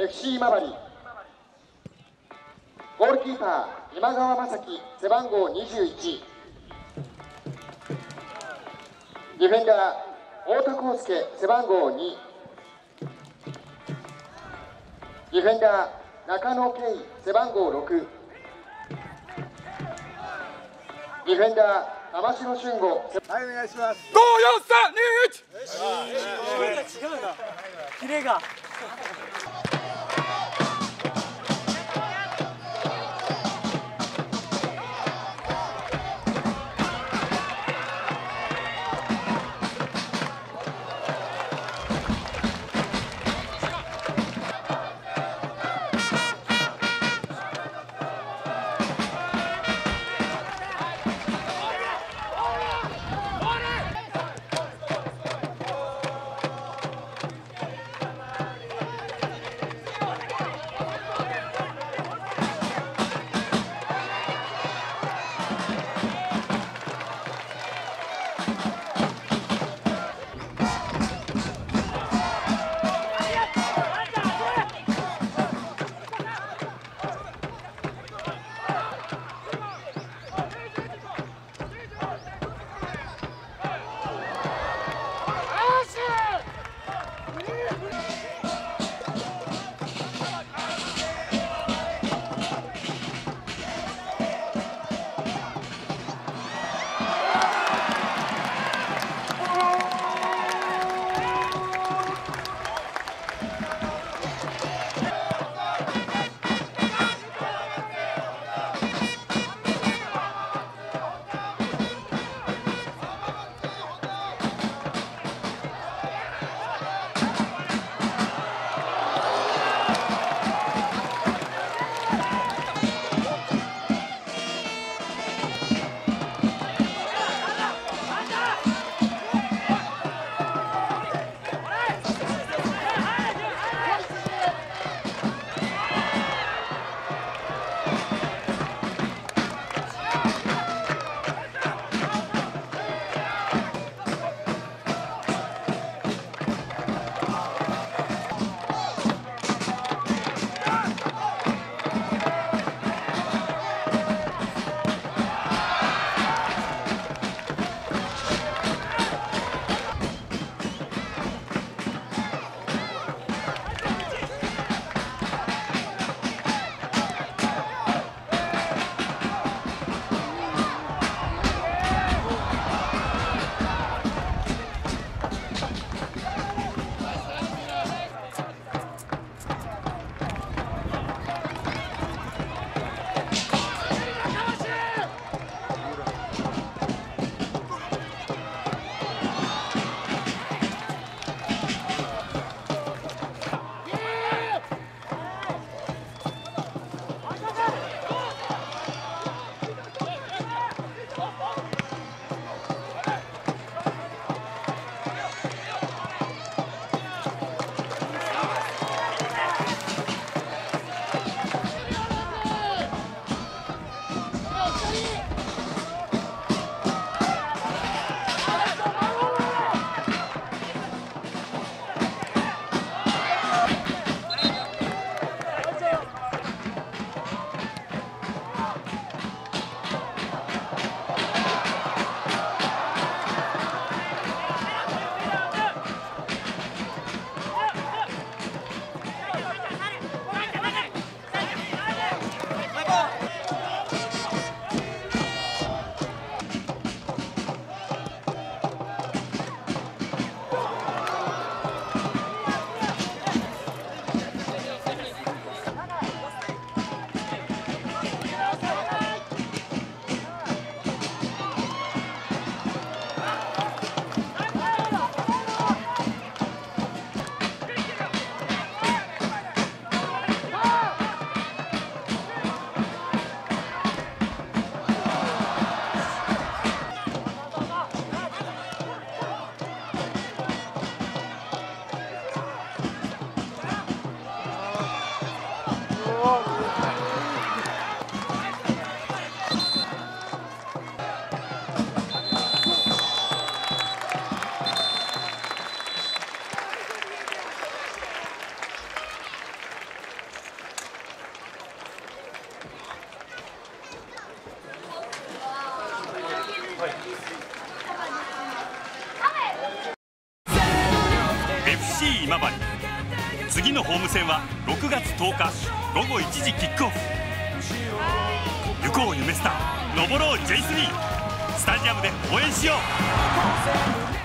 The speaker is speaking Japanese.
FC 今治ゴールキーパー今川正樹背番号21ディフェンダー太田康介背番号2ディフェンダー中野圭背番号6ディフェンダー玉城俊吾はいお願いします。五四三二一。違うな。キレが Yeah. FC 今治。次のホーム戦は6月10日午後1時キックオフ。行こう夢スター。登ろう J3 スタジアムで応援しよう。